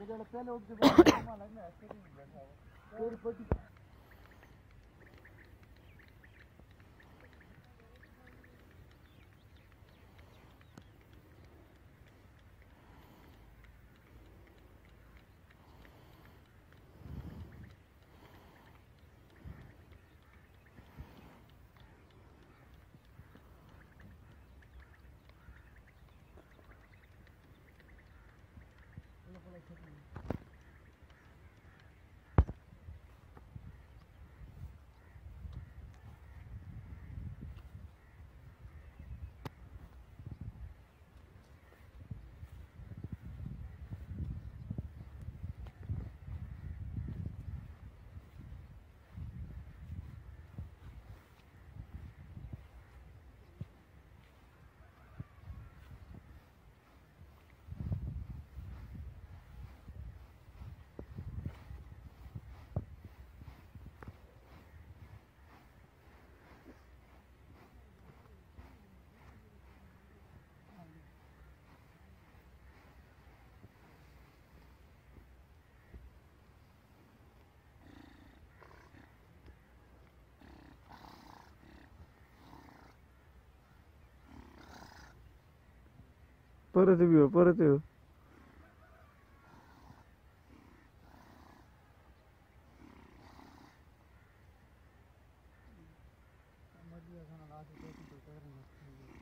كده أنا فعلا قلت كده ধরুন परत येऊ परत येऊ Thank